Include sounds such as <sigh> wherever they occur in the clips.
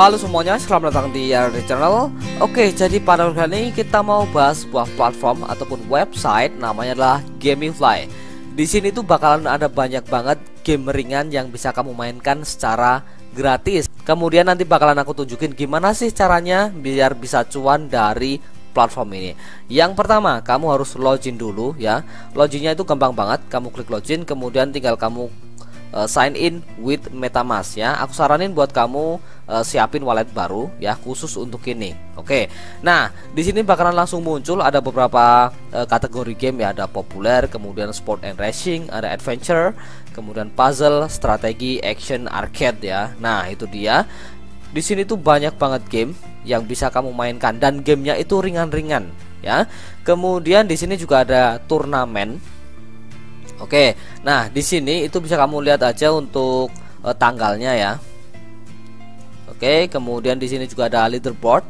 Halo semuanya, selamat datang di RD Channel. Oke, jadi pada kali ini kita mau bahas sebuah platform ataupun website namanya adalah Gamify Di sini tuh bakalan ada banyak banget game ringan yang bisa kamu mainkan secara gratis. Kemudian nanti bakalan aku tunjukin gimana sih caranya biar bisa cuan dari platform ini. Yang pertama, kamu harus login dulu ya. Loginnya itu gampang banget, kamu klik login kemudian tinggal kamu uh, sign in with MetaMask ya. Aku saranin buat kamu uh, siapin wallet baru ya khusus untuk ini. Oke. Nah, di sini bakalan langsung muncul ada beberapa uh, kategori game ya, ada populer, kemudian sport and racing, ada adventure, kemudian puzzle, strategi, action, arcade ya. Nah, itu dia. Di sini tuh banyak banget game yang bisa kamu mainkan dan gamenya itu ringan-ringan ya. Kemudian di sini juga ada turnamen Oke, nah di sini itu bisa kamu lihat aja untuk uh, tanggalnya ya. Oke, kemudian di sini juga ada leaderboard.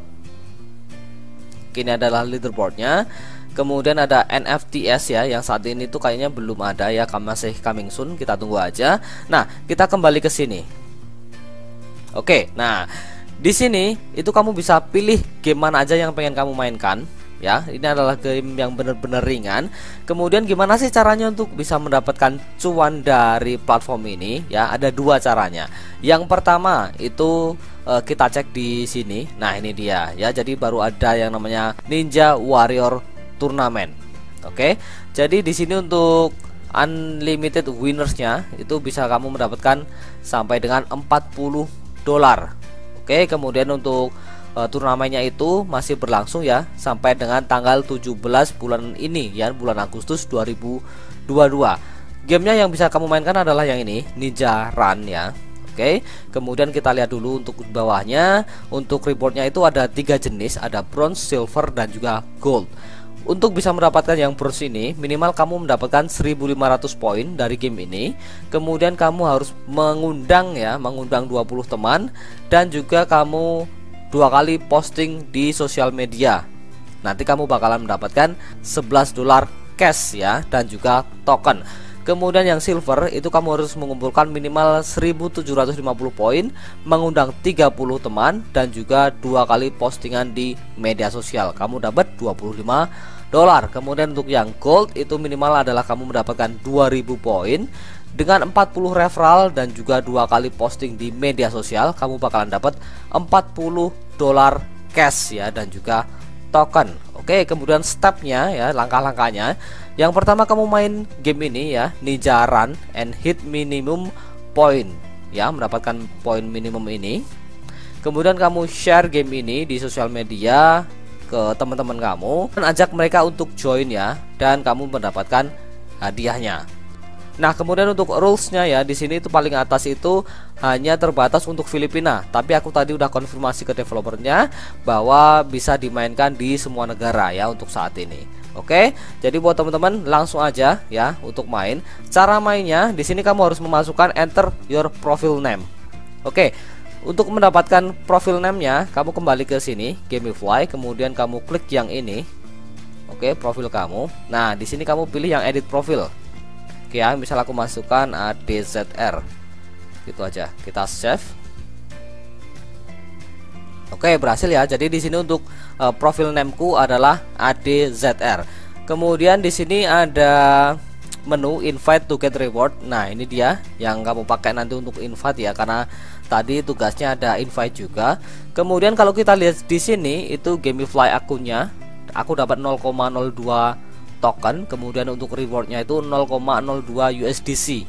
Ini adalah leaderboardnya. Kemudian ada NFTs ya, yang saat ini tuh kayaknya belum ada ya, masih coming soon. Kita tunggu aja. Nah, kita kembali ke sini. Oke, nah di sini itu kamu bisa pilih game mana aja yang pengen kamu mainkan ya ini adalah game yang benar-benar ringan. Kemudian gimana sih caranya untuk bisa mendapatkan cuan dari platform ini? Ya ada dua caranya. Yang pertama itu uh, kita cek di sini. Nah ini dia. Ya jadi baru ada yang namanya Ninja Warrior Tournament. Oke jadi di sini untuk unlimited winnersnya itu bisa kamu mendapatkan sampai dengan 40 dolar. Oke kemudian untuk uh, turnamennya itu masih berlangsung ya sampai dengan tanggal 17 bulan ini ya bulan Agustus 2022 gamenya yang bisa kamu mainkan adalah yang ini Ninja Run ya Oke, kemudian kita lihat dulu untuk bawahnya. Untuk rewardnya itu ada tiga jenis, ada bronze, silver, dan juga gold. Untuk bisa mendapatkan yang bronze ini, minimal kamu mendapatkan 1500 poin dari game ini. Kemudian kamu harus mengundang ya, mengundang 20 teman dan juga kamu dua kali posting di sosial media. Nanti kamu bakalan mendapatkan 11 dolar cash ya dan juga token. Kemudian yang silver itu kamu harus mengumpulkan minimal 1750 poin, mengundang 30 teman dan juga dua kali postingan di media sosial. Kamu dapat 25 dolar. Kemudian untuk yang gold itu minimal adalah kamu mendapatkan 2000 poin dengan 40 referral dan juga dua kali posting di media sosial, kamu bakalan dapat 40 dolar cash ya dan juga token. Oke, kemudian stepnya ya, langkah-langkahnya. Yang pertama kamu main game ini ya, Ninja Run and hit minimum point ya, mendapatkan poin minimum ini. Kemudian kamu share game ini di sosial media ke teman-teman kamu dan ajak mereka untuk join ya dan kamu mendapatkan hadiahnya. Nah, kemudian untuk rulesnya ya di sini itu paling atas itu hanya terbatas untuk Filipina. Tapi aku tadi udah konfirmasi ke developernya bahwa bisa dimainkan di semua negara ya untuk saat ini. Oke, jadi buat teman-teman langsung aja ya untuk main. Cara mainnya di sini kamu harus memasukkan enter your profile name. Oke, untuk mendapatkan profil name-nya, kamu kembali ke sini, Gamify, kemudian kamu klik yang ini. Oke, profil kamu. Nah, di sini kamu pilih yang edit profil. Oke ya misal aku masukkan ADZR gitu aja. Kita save. Oke berhasil ya. Jadi di sini untuk uh, profil nameku adalah ADZR kemudian di sini ada menu invite to get reward. Nah ini dia yang kamu pakai nanti untuk invite ya karena tadi tugasnya ada invite juga. Kemudian kalau kita lihat di sini itu gamify akunnya. Aku dapat 0,02 token kemudian untuk rewardnya itu 0,02 USDC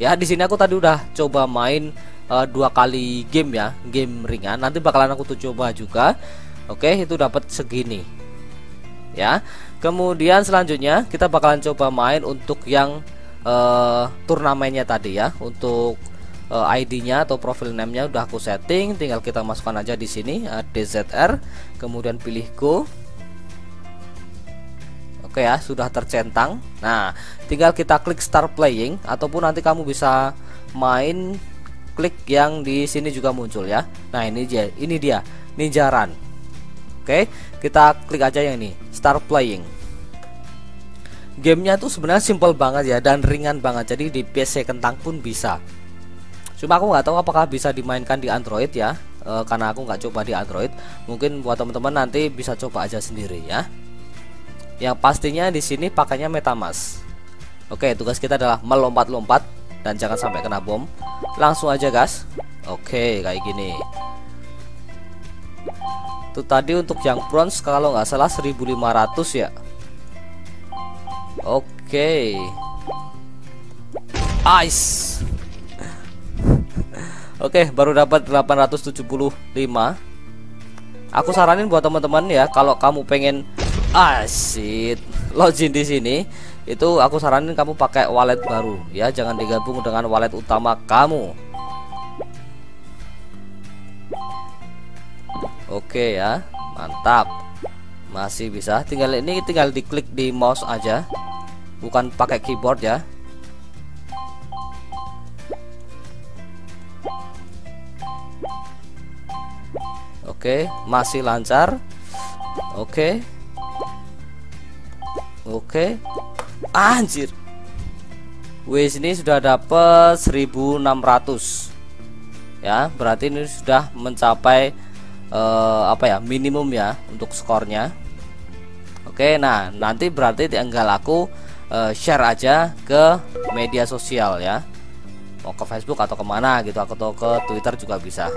ya di sini aku tadi udah coba main uh, dua kali game ya game ringan. Nanti bakalan aku tuh coba juga. Oke itu dapat segini. Ya kemudian selanjutnya kita bakalan coba main untuk yang uh, turnamennya tadi ya untuk eh, ID-nya atau profil name-nya udah aku setting. Tinggal kita masukkan aja di sini DZR kemudian pilih go Oke ya, sudah tercentang. Nah, tinggal kita klik start playing ataupun nanti kamu bisa main klik yang di sini juga muncul ya. Nah, ini dia, ini dia Ninja Run. Oke, kita klik aja yang ini, start playing. Gamenya tuh sebenarnya simple banget ya dan ringan banget. Jadi di PC kentang pun bisa. Cuma aku nggak tahu apakah bisa dimainkan di Android ya. e, karena aku nggak coba di Android mungkin buat teman-teman nanti bisa coba aja sendiri ya yang pastinya di sini pakainya MetaMask. Oke tugas kita adalah melompat-lompat dan jangan sampai kena bom. Langsung aja gas. Oke kayak gini. Itu tadi untuk yang bronze kalau nggak salah 1500 ya. Oke. Ice. <laughs> Oke, baru dapat 875. Aku saranin buat teman-teman ya, kalau kamu pengen asyik login di sini, itu aku saranin kamu pakai wallet baru ya, jangan digabung dengan wallet utama kamu. Oke ya, mantap. Masih bisa. Tinggal ini tinggal diklik di mouse aja. Bukan pakai keyboard ya. Oke, masih lancar. Oke. Oke. Anjir. Wis ini sudah dapat 1600. Ya, berarti ini sudah mencapai uh, apa ya? minimum ya untuk skornya. Oke, nah nanti berarti tinggal aku uh, share aja ke media sosial ya. Mau ke Facebook atau ke mana gitu, atau ke Twitter juga bisa.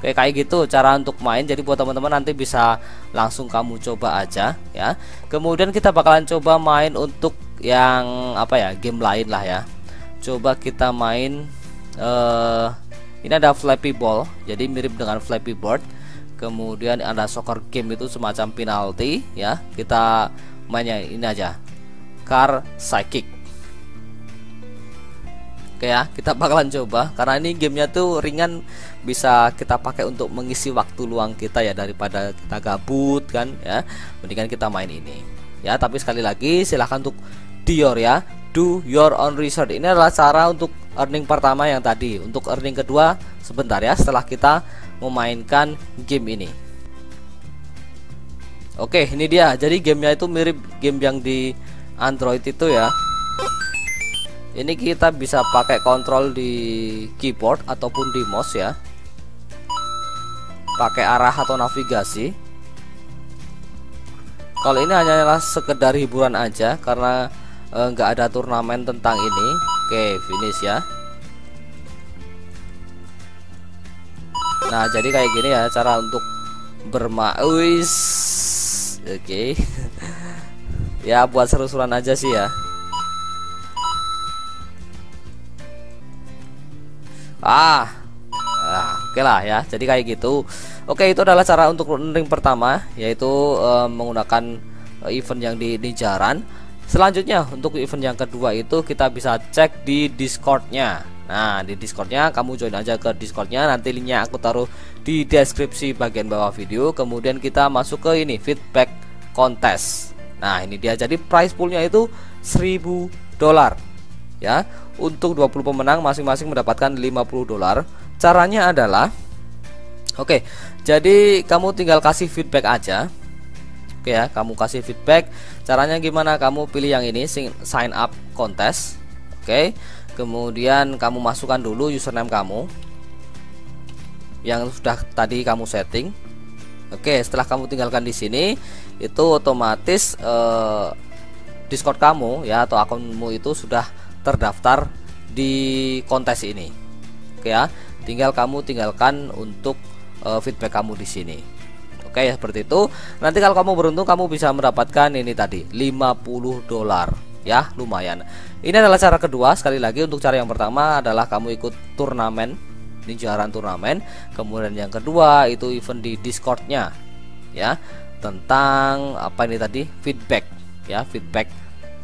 Oke kayak gitu cara untuk main. Jadi buat teman-teman nanti bisa langsung kamu coba aja ya. Kemudian kita bakalan coba main untuk yang apa ya game lain lah ya. Coba kita main uh, ini ada Flappy Ball. Jadi mirip dengan Flappy Bird. Kemudian ada soccer game itu semacam penalti ya. Kita mainnya ini aja. Car psychic Oke ya, kita bakalan coba karena ini gamenya tuh ringan bisa kita pakai untuk mengisi waktu luang kita ya daripada kita gabut kan ya. Mendingan kita main ini. Ya, tapi sekali lagi silahkan untuk dior ya, do your own research. Ini adalah cara untuk earning pertama yang tadi. Untuk earning kedua sebentar ya setelah kita memainkan game ini. Oke, ini dia. Jadi gamenya itu mirip game yang di Android itu ya ini kita bisa pakai kontrol di keyboard ataupun di mouse ya. Pakai arah atau navigasi. Kalau ini hanyalah sekedar hiburan aja karena eh, nggak ada turnamen tentang ini. Oke finish ya. Nah jadi kayak gini ya cara untuk bermain. Oke. <laughs> Ya buat seru-seruan aja sih ya ah, ah oke okay lah ya. Jadi kayak gitu. Oke itu adalah cara untuk ring pertama yaitu uh, menggunakan uh, event yang di, di selanjutnya untuk event yang kedua itu kita bisa cek di discordnya. Nah di discordnya kamu join aja ke discordnya. Nanti linknya aku taruh di deskripsi bagian bawah video. Kemudian kita masuk ke ini feedback contest. Nah ini dia. Jadi price poolnya itu 1000 dolar ya untuk 20 pemenang masing-masing mendapatkan 50 dolar. Caranya adalah oke jadi kamu tinggal kasih feedback aja. Oke ya kamu kasih feedback. Caranya gimana? Kamu pilih yang ini sign up contest. Oke kemudian kamu masukkan dulu username kamu yang sudah tadi kamu setting. Oke setelah kamu tinggalkan di sini itu otomatis eh, Discord kamu ya atau akunmu itu sudah terdaftar di kontes ini. Oke ya, tinggal kamu tinggalkan untuk uh, feedback kamu di sini. Oke ya seperti itu. Nanti kalau kamu beruntung kamu bisa mendapatkan ini tadi 50 dolar ya, lumayan. Ini adalah cara kedua. Sekali lagi untuk cara yang pertama adalah kamu ikut turnamen jaran turnamen. Kemudian yang kedua itu event di Discordnya ya tentang apa ini tadi feedback ya feedback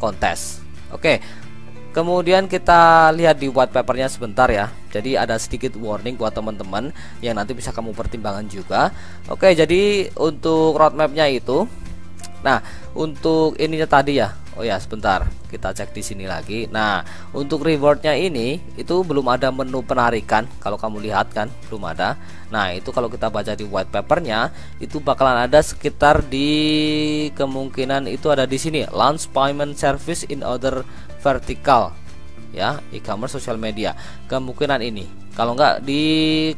kontes. Oke, Kemudian kita lihat di white papernya sebentar ya. Jadi ada sedikit warning buat teman-teman yang nanti bisa kamu pertimbangkan juga. Oke, jadi untuk roadmapnya itu, nah untuk ininya tadi ya. Oh ya sebentar, kita cek di sini lagi. Nah untuk rewardnya ini itu belum ada menu penarikan. Kalau kamu lihat kan belum ada. Nah itu kalau kita baca di white papernya itu bakalan ada sekitar di kemungkinan itu ada di sini launch payment service in other vertikal ya e-commerce sosial media kemungkinan ini kalau enggak di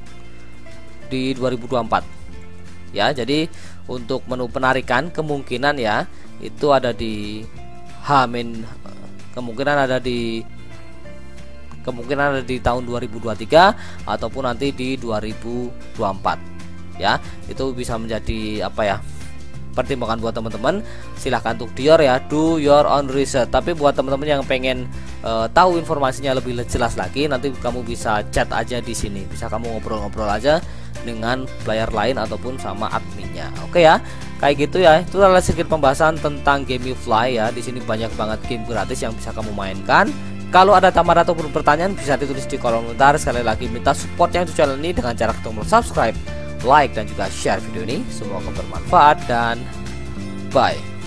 di 2024 ya jadi untuk menu penarikan kemungkinan ya itu ada di Hamin kemungkinan ada di kemungkinan ada di tahun 2023 ataupun nanti di 2024 ya. Itu bisa menjadi apa ya pertimbangan buat teman-teman. Silahkan untuk dior ya do your own research. Tapi buat teman-teman yang pengen uh, tahu informasinya lebih jelas lagi nanti kamu bisa chat aja di sini. Bisa kamu ngobrol-ngobrol aja dengan player lain ataupun sama adminnya. Oke ya kayak gitu ya itu adalah sedikit pembahasan tentang Gamify ya. Di sini banyak banget game gratis yang bisa kamu mainkan. Kalau ada tambahan ataupun pertanyaan bisa ditulis di kolom komentar. Sekali lagi minta supportnya untuk channel ini dengan cara ketemu subscribe like dan juga share video ini. Semoga bermanfaat dan bye